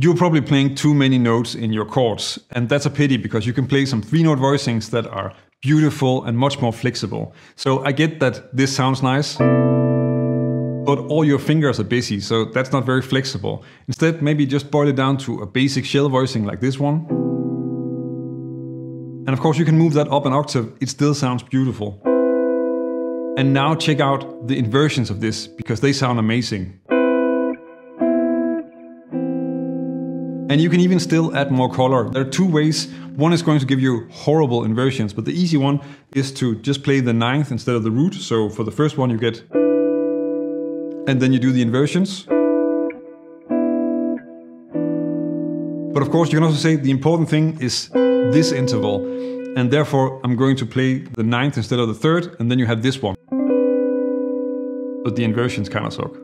You're probably playing too many notes in your chords, and that's a pity because you can play some three note voicings that are beautiful and much more flexible. So I get that this sounds nice, but all your fingers are busy, so that's not very flexible. Instead, maybe just boil it down to a basic shell voicing like this one. And of course, you can move that up an octave, it still sounds beautiful. And now check out the inversions of this because they sound amazing. And you can even still add more color. There are two ways. One is going to give you horrible inversions, but the easy one is to just play the ninth instead of the root. So for the first one you get, and then you do the inversions. But of course you can also say the important thing is this interval. And therefore I'm going to play the ninth instead of the third, and then you have this one. But the inversions kind of suck.